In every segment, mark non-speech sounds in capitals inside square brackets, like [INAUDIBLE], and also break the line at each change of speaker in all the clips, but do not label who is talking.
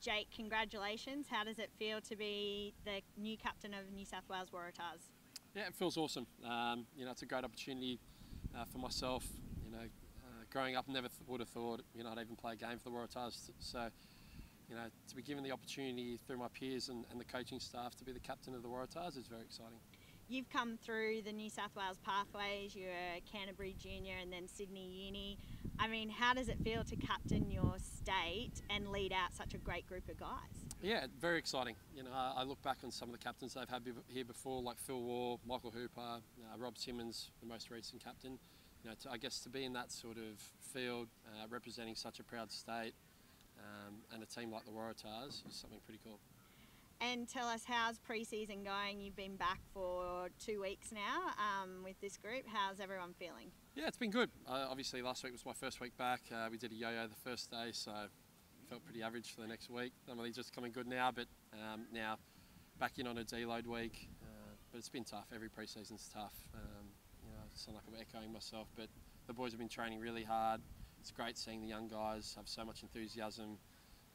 Jake, congratulations. How does it feel to be the new captain of New South Wales Waratahs?
Yeah, it feels awesome. Um, you know, it's a great opportunity uh, for myself. You know, uh, growing up, never would have thought you know I'd even play a game for the Waratahs. So, you know, to be given the opportunity through my peers and, and the coaching staff to be the captain of the Waratahs is very exciting.
You've come through the New South Wales pathways. You're Canterbury Junior and then Sydney Uni. I mean, how does it feel to captain your state and lead out such a great group of guys?
Yeah, very exciting. You know, I, I look back on some of the captains they've had here before, like Phil Waugh, Michael Hooper, uh, Rob Simmons, the most recent captain. You know, to, I guess to be in that sort of field, uh, representing such a proud state, um, and a team like the Waratahs is something pretty cool.
And tell us, how's pre-season going? You've been back for two weeks now um, with this group. How's everyone feeling?
Yeah, it's been good. Uh, obviously, last week was my first week back. Uh, we did a yo-yo the first day, so felt pretty average for the next week. I'm really just coming good now, but um, now back in on a deload week. Uh, but it's been tough. Every pre-season's tough. Um, you know, I sound like I'm echoing myself, but the boys have been training really hard. It's great seeing the young guys have so much enthusiasm.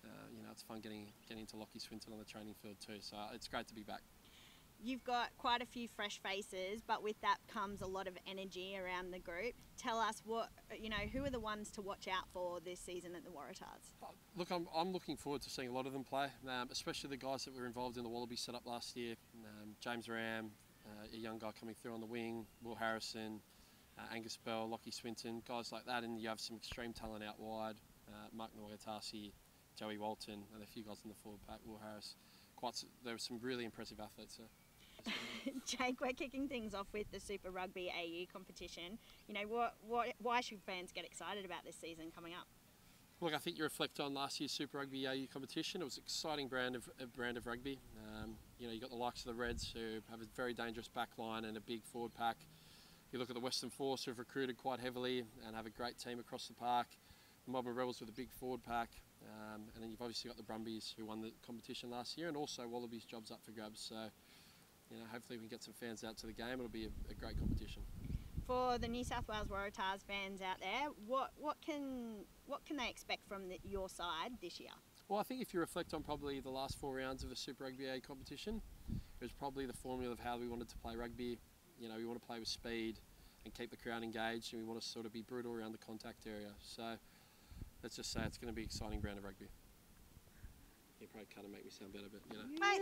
Uh, you know, it's fun getting getting into Lachie Swinton on the training field too. So it's great to be back.
You've got quite a few fresh faces, but with that comes a lot of energy around the group. Tell us what you know. Who are the ones to watch out for this season at the Waratahs?
Uh, Look, I'm, I'm looking forward to seeing a lot of them play, um, especially the guys that were involved in the Wallaby setup last year. Um, James Ramm, uh, a young guy coming through on the wing, Will Harrison, uh, Angus Bell, Lachie Swinton, guys like that. And you have some extreme talent out wide, uh, Mark Nawaqanitawase, Joey Walton, and a few guys in the forward pack, Will Harris. Quite, there were some really impressive athletes there. [LAUGHS]
Jake, we're kicking things off with the Super Rugby AU competition. You know, what, what, why should fans get excited about this season coming up?
Look, I think you reflect on last year's Super Rugby AU competition. It was an exciting brand of a brand of rugby. Um, you know, you got the likes of the Reds who have a very dangerous back line and a big forward pack. You look at the Western Force who've recruited quite heavily and have a great team across the park. The Melbourne Rebels with a big forward pack. Um, and then you've obviously got the Brumbies who won the competition last year and also Wallabies jobs up for grabs. So, you know, hopefully we can get some fans out to the game. It'll be a, a great competition.
For the New South Wales Waratahs fans out there, what, what can what can they expect from the, your side this year?
Well, I think if you reflect on probably the last four rounds of a Super Rugby A competition, it was probably the formula of how we wanted to play rugby. You know, we want to play with speed and keep the crowd engaged, and we want to sort of be brutal around the contact area. So let's just say it's going to be exciting brand of rugby. You probably kind of make me sound better, but you know.
Mate,